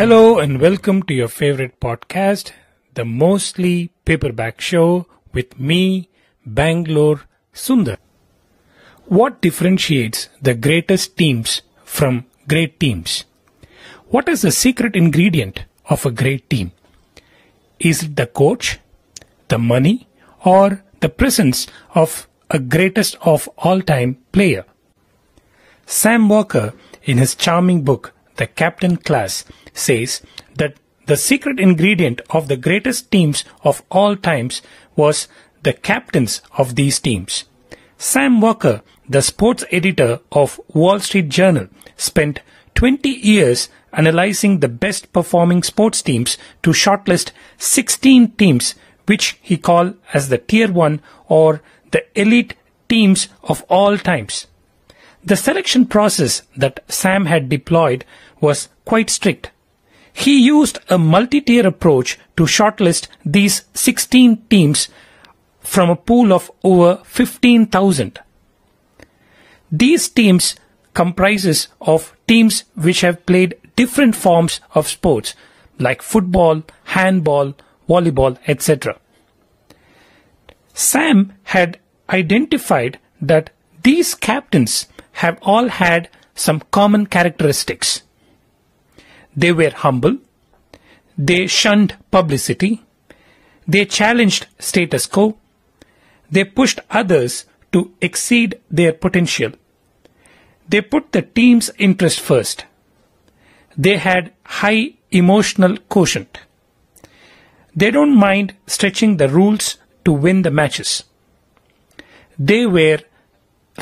Hello and welcome to your favorite podcast, the Mostly Paperback Show with me, Bangalore Sundar. What differentiates the greatest teams from great teams? What is the secret ingredient of a great team? Is it the coach, the money, or the presence of a greatest of all time player? Sam Walker, in his charming book, The Captain Class, says that the secret ingredient of the greatest teams of all times was the captains of these teams. Sam Walker, the sports editor of Wall Street Journal, spent 20 years analyzing the best performing sports teams to shortlist 16 teams which he called as the tier 1 or the elite teams of all times. The selection process that Sam had deployed was quite strict. He used a multi-tier approach to shortlist these 16 teams from a pool of over 15,000. These teams comprises of teams which have played different forms of sports like football, handball, volleyball, etc. Sam had identified that these captains have all had some common characteristics. They were humble, they shunned publicity, they challenged status quo, they pushed others to exceed their potential. They put the team's interest first. They had high emotional quotient. They don't mind stretching the rules to win the matches. They were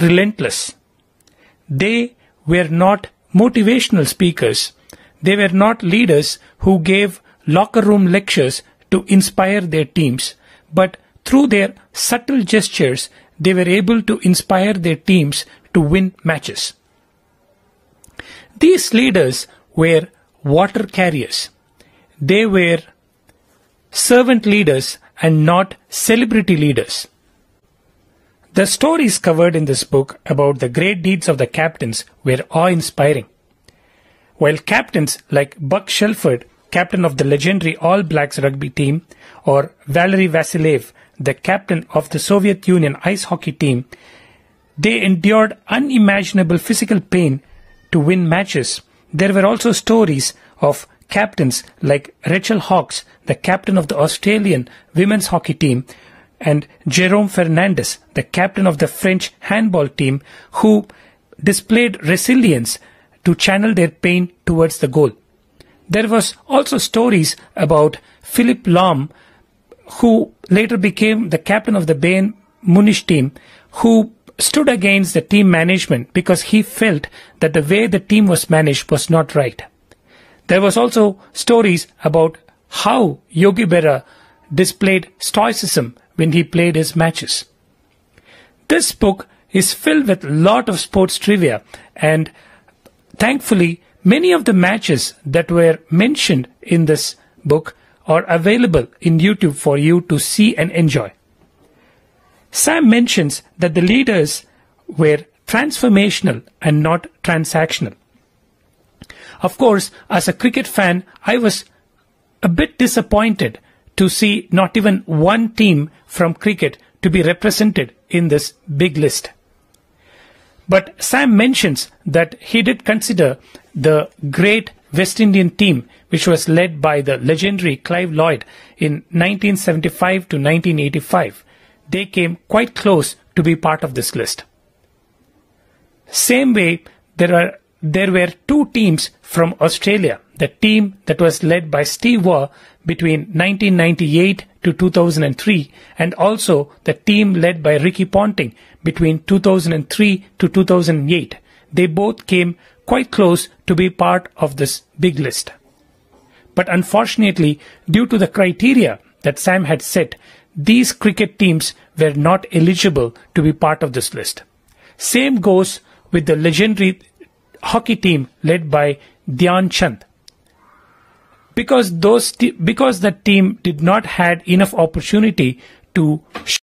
relentless. They were not motivational speakers. They were not leaders who gave locker room lectures to inspire their teams, but through their subtle gestures, they were able to inspire their teams to win matches. These leaders were water carriers. They were servant leaders and not celebrity leaders. The stories covered in this book about the great deeds of the captains were awe-inspiring. While captains like Buck Shelford, captain of the legendary All Blacks rugby team, or Valery Vassilev, the captain of the Soviet Union ice hockey team, they endured unimaginable physical pain to win matches. There were also stories of captains like Rechelle Hawkes, the captain of the Australian women's hockey team, and Jerome Fernandez, the captain of the French handball team, who displayed resilience to channel their pain towards the goal. There was also stories about Philipp Lahm, who later became the captain of the Bayern Munich team, who stood against the team management because he felt that the way the team was managed was not right. There was also stories about how Yogi Berra displayed stoicism when he played his matches. This book is filled with a lot of sports trivia and thankfully many of the matches that were mentioned in this book are available in YouTube for you to see and enjoy. Sam mentions that the leaders were transformational and not transactional. Of course, as a cricket fan, I was a bit disappointed to see not even one team from cricket to be represented in this big list. But Sam mentions that he did consider the great West Indian team, which was led by the legendary Clive Lloyd in 1975 to 1985. They came quite close to be part of this list. Same way, there are there were two teams from Australia. The team that was led by Steve Waugh between 1998 to 2003 and also the team led by Ricky Ponting between 2003 to 2008. They both came quite close to be part of this big list. But unfortunately, due to the criteria that Sam had set, these cricket teams were not eligible to be part of this list. Same goes with the legendary hockey team led by Dhyan Chand. Because those, because that team did not had enough opportunity to